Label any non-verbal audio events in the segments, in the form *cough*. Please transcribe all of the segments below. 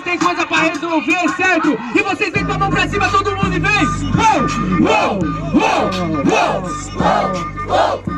vocês têm coisa pra resolver, certo? E vocês vêm com a mão pra cima, todo mundo e vem! Uou! Uou! Uou! Uou! Começou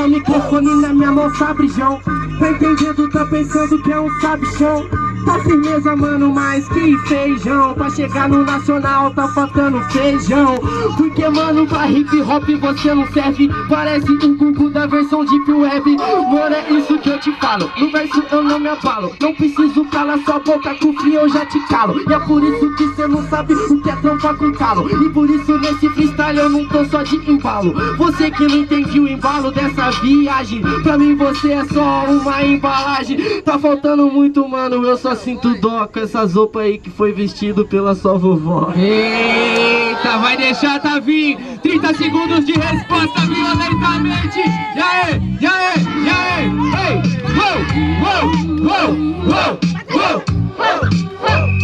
o microfone na minha mão, sabe, João? Tá entendendo, tá pensando que é um sabichão? Tá firmeza, mano, mais que feijão. Pra chegar no nacional tá faltando feijão. Porque, mano, pra hip hop você não serve. Parece um Google da versão Deep Web. Mano, é isso que eu te falo. No verso eu não me abalo. Não preciso calar sua boca com frio eu já te calo. E é por isso que cê não sabe o que é trampar com calo. E por isso nesse freestyle eu não tô só de embalo. Você que não entende o embalo dessa viagem Pra mim você é só uma embalagem Tá faltando muito, mano, eu só sinto dó com essas roupas aí que foi vestido pela sua vovó. Eita, vai deixar tá vir 30 segundos de resposta violentamente. E aí, e aí, e aí, ei, uou, uou, uou, uou, uou, uou. Então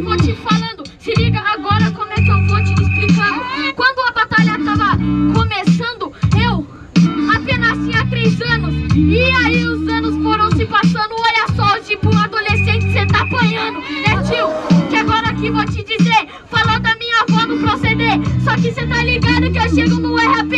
que vou te falando Se liga agora como é que eu vou te explicando. Quando a batalha tava começando Eu apenas tinha três anos. E aí os anos foram se passando Olha só, tipo um adolescente cê tá apanhando Né tio? Que agora aqui vou te dizer Falar da minha avó no proceder. Só que cê tá ligado que eu chego no RAP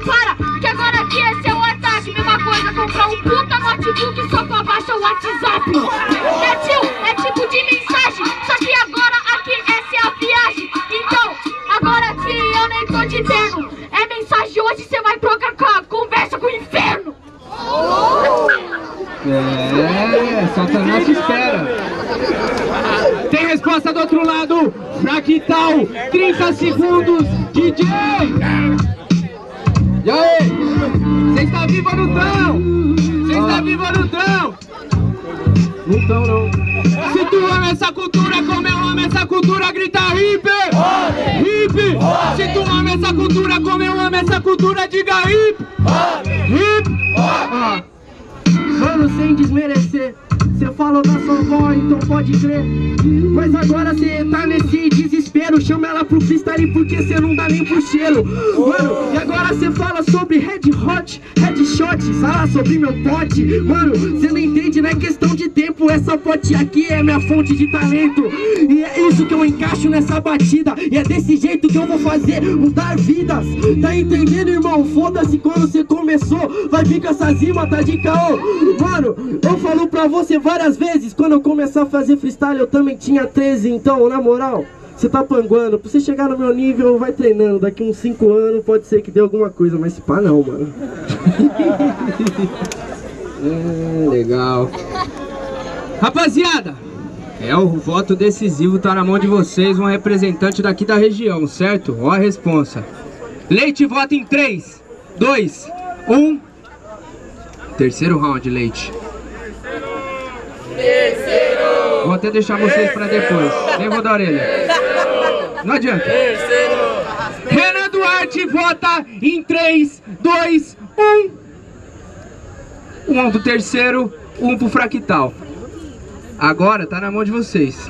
para, que agora aqui é o ataque Mesma coisa, comprar um puta notebook só pra baixar o WhatsApp Né tio? É tipo de mensagem Só que agora aqui essa é a viagem Então, agora aqui eu nem tô de terno É mensagem hoje, cê vai trocar com- conversa com o inferno É, Satanás te espera. Tem resposta do outro lado. Fractal, 30 segundos, DJ. Vivo ou não tão? Você está vivo ou não tão? Não tão, não. Se tu ama essa cultura como eu amo essa cultura, grita hip! Hip! Se tu ama essa cultura como eu amo essa cultura, diga hip! Hip! Mano, sem desmerecer Cê falou da sua avó, então pode crer. Mas agora cê tá nesse desespero. Chama ela pro freestyle porque cê não dá nem pro cheiro. Mano, e agora cê fala sobre Red Hot, Headshot Fala sobre meu pote. Mano, cê não entende, não é questão de tempo. Essa pote aqui é minha fonte de talento. E é isso que eu encaixo nessa batida. E é desse jeito que eu vou fazer mudar vidas. Tá entendendo, irmão? Foda-se quando cê começou. Vai vir com essas rimas, tá de caô. Mano, eu falo pra você várias vezes Quando eu começar a fazer freestyle eu também tinha 13 Então, na moral, você tá panguando Pra você chegar no meu nível, vai treinando Daqui uns 5 anos pode ser que dê alguma coisa Mas se pá não, mano É, *laughs* legal. Rapaziada, é o voto decisivo, tá na mão de vocês, um representante daqui da região, certo? Ó a responsa. Leite vota em 3, 2, 1. Terceiro round, Leite. Terceiro! Vou até deixar vocês pra depois. Nem vou dar orelha. Não adianta. Renan Duarte vota em 3, 2, 1. Um pro terceiro, um pro fractal. Agora tá na mão de vocês.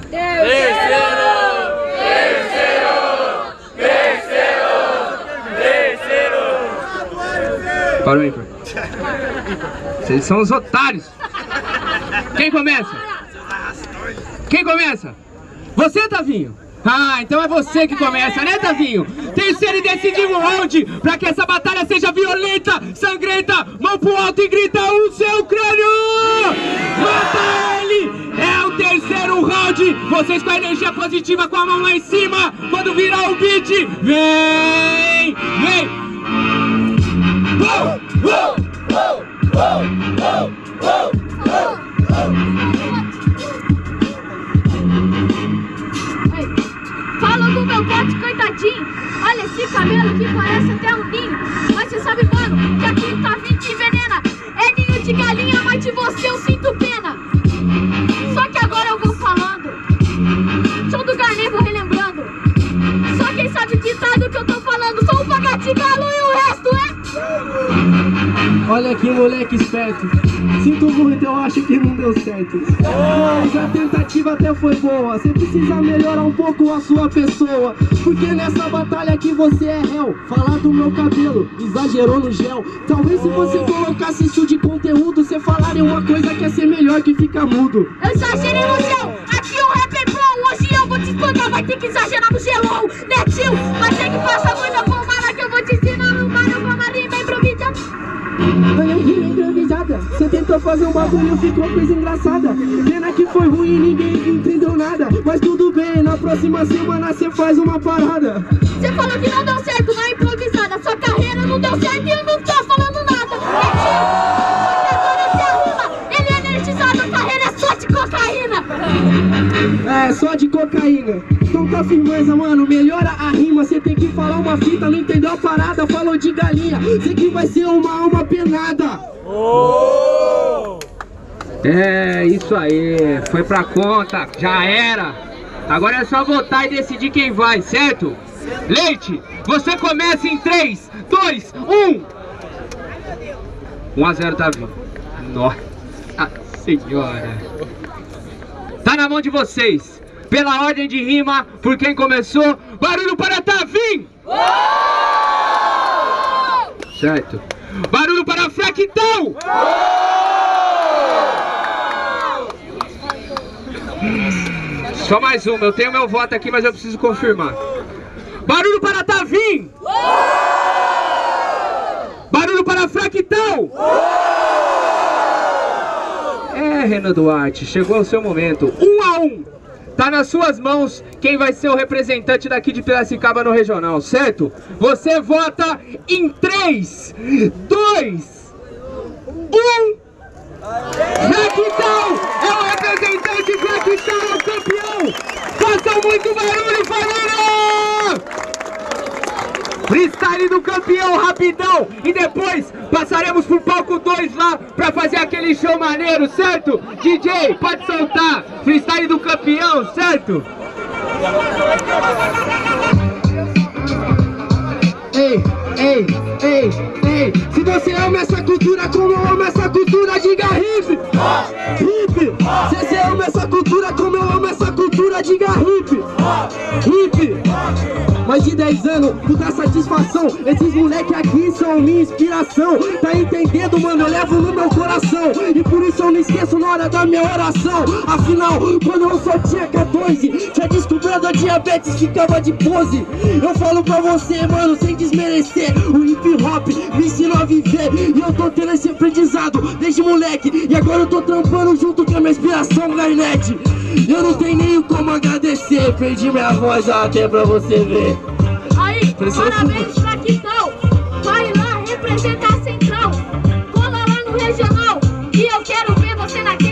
Para o ímpar. Vocês são os otários. Quem começa? Quem começa? Você, Tavinho? Ah, então é você que começa, né, Tavinho? Terceiro e decisivo round, pra que essa batalha seja violenta, sangrenta, mão pro alto e grita o seu crânio! Mata ele! É o terceiro round, vocês com a energia positiva, com a mão lá em cima, quando virar o beat, vem! Vem! Uou! Uou! Uou! Uou! Uou! Uou! Uou! Fala do meu pote coitadinho. Olha esse cabelo que parece até um ninho. Mas você sabe, mano, que aqui tá vindo envenena. É ninho de galinha, mas de você eu sinto. Olha que moleque esperto Sinto muito, eu acho que não deu certo Mas a tentativa até foi boa Você precisa melhorar um pouco a sua pessoa Porque nessa batalha aqui você é réu Falar do meu cabelo, exagerou no gel Talvez se você colocasse isso de conteúdo Você falaria uma coisa que ia ser melhor que fica mudo Eu exagerei no gel. Aqui o rap é bom. Hoje eu vou te espancar. Vai ter que exagerar no gelão. Né? Mas tem que passar Você tentou fazer um bagulho, ficou coisa engraçada. Pena que foi ruim, ninguém entendeu nada. Mas tudo bem, na próxima semana você faz uma parada. Você falou que não deu certo na improvisada. Sua carreira não deu certo e eu não tô É, só de cocaína Então tá firmeza, mano, melhora a rima Você tem que falar uma fita, não entendeu a parada Falou de galinha, sei que vai ser uma alma penada É, isso aí, foi pra conta, já era. Agora é só votar e decidir quem vai, certo? Leite, você começa em 3, 2, 1. 1 a 0 Davi. Nossa senhora. Tá na mão de vocês. Pela ordem de rima, por quem começou, barulho para Tavim! Certo. Barulho para Fractal! Só mais uma, eu tenho meu voto aqui, mas eu preciso confirmar. Barulho para Tavim! Barulho para Fractal! Renan Duarte, chegou o seu momento. Um a um. Tá nas suas mãos quem vai ser o representante daqui de Piracicaba no regional, certo? Você vota em 3, 2, 1. Fractal é o representante Fractal, é o campeão! Façam muito barulho, família! Freestyle campeão, rapidão! E depois passaremos pro palco 2 lá pra fazer aquele show maneiro, certo? DJ, pode soltar! Freestyle do campeão, certo? Ei, ei, ei, ei Se você ama essa cultura como eu amo essa cultura, diga hip. Hip. Se você ama essa cultura como eu amo essa cultura, diga hip. Hip. Mais de 10 anos, dá satisfação Esses moleque aqui são minha inspiração. Tá entendendo, mano? Eu levo no meu coração. E por isso eu não esqueço na hora da minha oração. Afinal, quando eu só tinha 14 Tinha descobrido a diabetes, ficava de pose. Eu falo pra você, mano, sem desmerecer. O hip hop me ensinou viver E eu tô tendo esse aprendizado desde moleque E agora eu tô trampando junto com a minha inspiração, Garnet Eu não tenho nem como agradecer Perdi minha voz até pra você ver Aí, Pressão parabéns pra Quitão. Vai lá representar a Central. Cola lá no Regional. E eu quero ver você naqueles